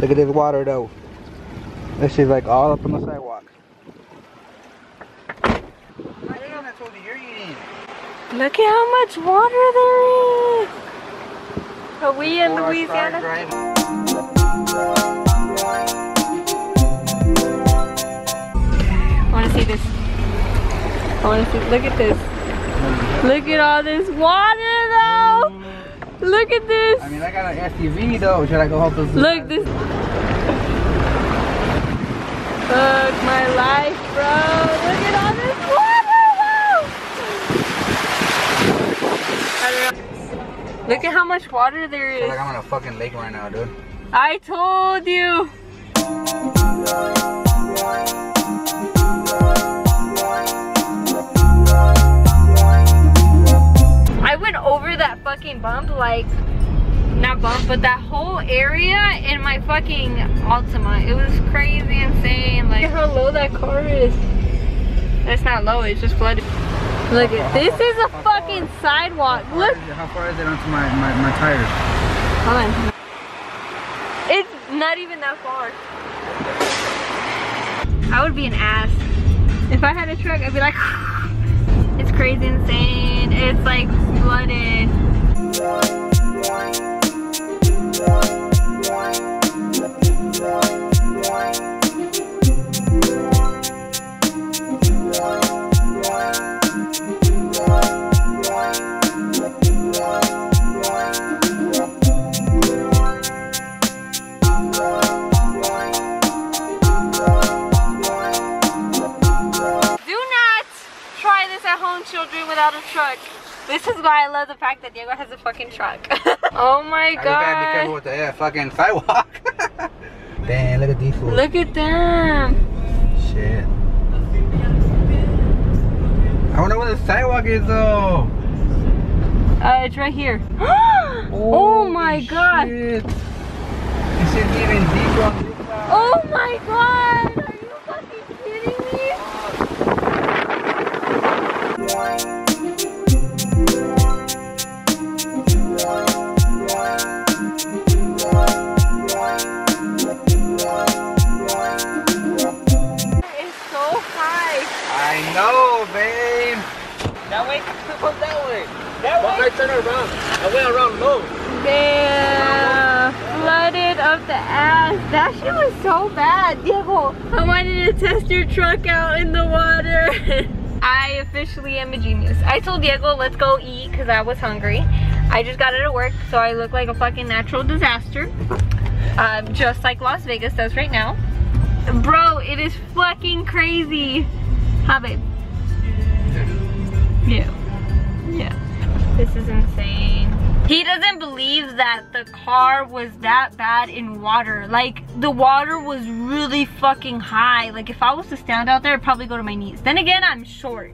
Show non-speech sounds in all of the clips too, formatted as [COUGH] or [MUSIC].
Look at this water though. This is like all up on the sidewalk. Look at how much water there is. Are we in Louisiana? I want to see this. I want to see. Look at this. Look at all this water. Look at this. I mean, I got an SUV though. Should I go help those? Look this. Look my life, bro. Look at all this water. Wow. I don't know. Look at how much water there is. I feel like I'm on a fucking lake right now, dude. I told you. Fucking bump like not bump but that whole area in my fucking Altima. It was crazy insane. Like Look how low that car is. It's not low, it's just flooded. Look at this is a fucking sidewalk. Look How far is it onto my, my, my tires? Hold on. It's not even that far. I would be an ass. If I had a truck, I'd be like, [SIGHS] it's crazy insane. It's like flooded. Children, without a truck. This is why I love the fact that Diego has a fucking truck. [LAUGHS] oh my I just gotta be careful god. with the yeah, fucking sidewalk. [LAUGHS] Damn, look at these fools. Look at them. Shit. I wonder where the sidewalk is though. Uh, it's right here. [GASPS] oh my Holy god. Shit. This is even deeper on this side. Oh my god. I know, babe. That way? Come that way. That way? I turn around. I way around low. Damn. Flooded up the ass. That shit was so bad. Diego, I wanted to test your truck out in the water. [LAUGHS] I officially am a genius. I told Diego, let's go eat because I was hungry. I just got out of work, so I look like a fucking natural disaster. Um, just like Las Vegas does right now. Bro, it is fucking crazy. How, babe? Yeah. Yeah. This is insane. He doesn't believe that the car was that bad in water. Like, the water was really fucking high. Like, if I was to stand out there, I'd probably go to my knees. Then again, I'm short.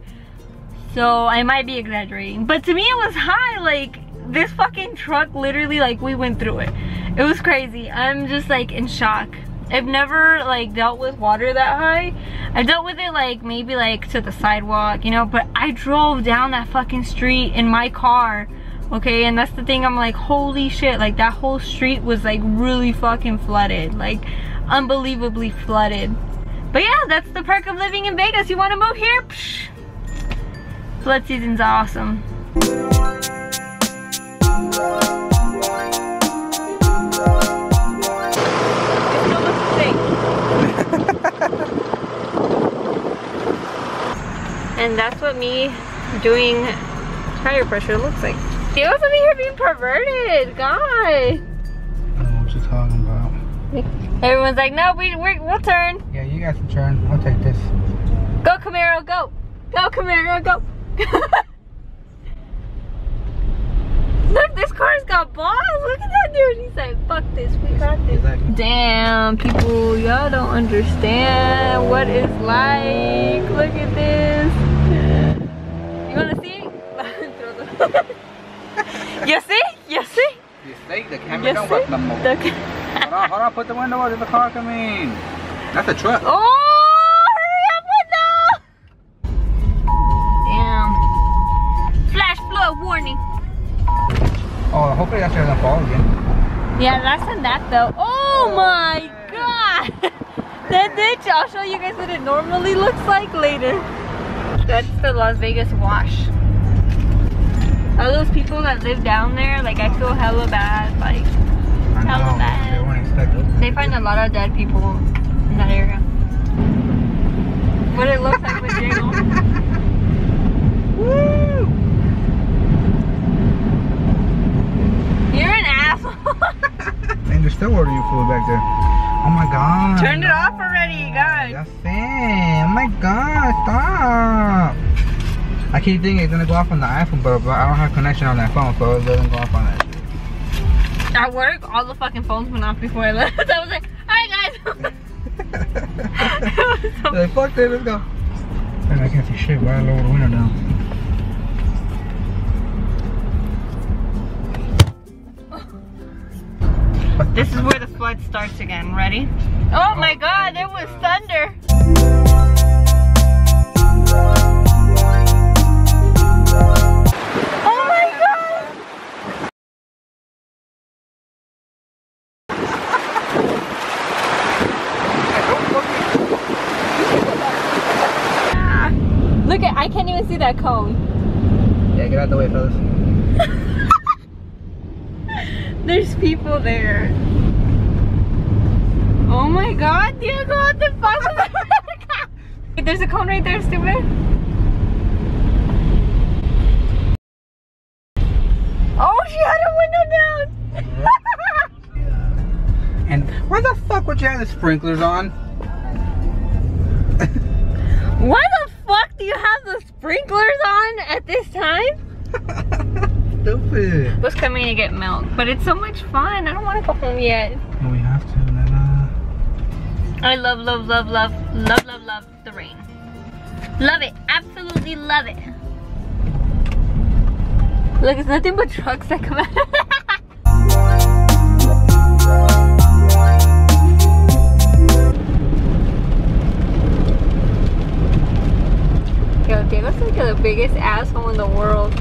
So, I might be exaggerating. But to me, it was high. Like, this fucking truck literally, like, we went through it. It was crazy. I'm just, like, in shock. I've never like dealt with water that high. I dealt with it like maybe like to the sidewalk, you know, but I drove down that fucking street in my car. Okay, and that's the thing I'm like, holy shit, like that whole street was like really fucking flooded. Like unbelievably flooded. But yeah, that's the perk of living in Vegas. You wanna move here? Psh. Flood season's awesome. And that's what me doing tire pressure looks like. Diego's over here being perverted, God. I don't know what you're talking about. Everyone's like, no, we, we, we'll turn. Yeah, you guys can turn. I'll take this. Go Camaro, go. Go Camaro, go. [LAUGHS] Look, this car's got balls. Look at that dude. He's like, fuck this, we got this. Exactly. Damn, people, y'all don't understand what it's like. Look at this. You wanna see? Throw the- you see? You see? You see, the camera You don't see? work no more. The- Hold on, hold on, put the window up, there's a car coming. That's a truck. oh, hurry up window. Damn. Flash flood warning. Oh, hopefully that doesn't fall again. Yeah, last time that though. Oh, Oh my god! [LAUGHS] that ditch, I'll show you guys what it normally looks like later. That's the Las Vegas wash. All those people that live down there, like I feel hella bad. Like Hella know. bad. They weren't expecting. they find a lot of dead people in that area. What it looks like with Jingle. Woo! You're an asshole. [LAUGHS] And they're still ordering you food back there. Oh my god. Turned it off already, God. That's it. Oh my god, stop. I keep thinking it's gonna go off on the iPhone, but, but I don't have connection on that phone, so it doesn't go off on that. At work, all the fucking phones went off before I left. [LAUGHS] I was like, alright guys. so- [LAUGHS] [LAUGHS] like, fuck this, let's go. And I can't see shit. Why I lower the window down? This is where the flood starts again. Ready? Oh my god, there was thunder. See that cone. Yeah, get out the way, fellas. [LAUGHS] There's people there. Oh my god, Diego, what the fuck was that? [LAUGHS] There's a cone right there, stupid. Oh, she had a window down. [LAUGHS] And why the fuck would you have the sprinklers on? Why the fuck do you have the sprinklers on at this time? [LAUGHS] Stupid. Was coming to get milk, but it's so much fun. I don't want to go home yet. Well, we have to, Nana. I love, love, love, love, love, love, love the rain. Love it. Absolutely love it. Look, it's nothing but trucks that come out. Biggest asshole in the world.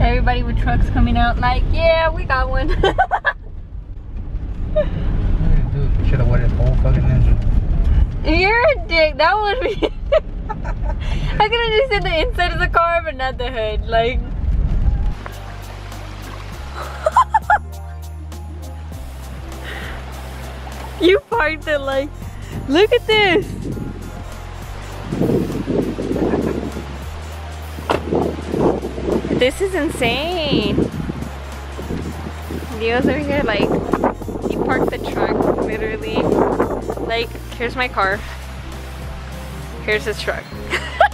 Everybody with trucks coming out like, yeah, we got one. Dude, should have wet whole fucking engine. You're a dick. That would be. [LAUGHS] I could have just said the inside of the car, but not the hood. Like. [LAUGHS] [LAUGHS] you parked it like. Look at this. This is insane. Leo's over here like he parked the truck literally like here's my car here's his truck [LAUGHS]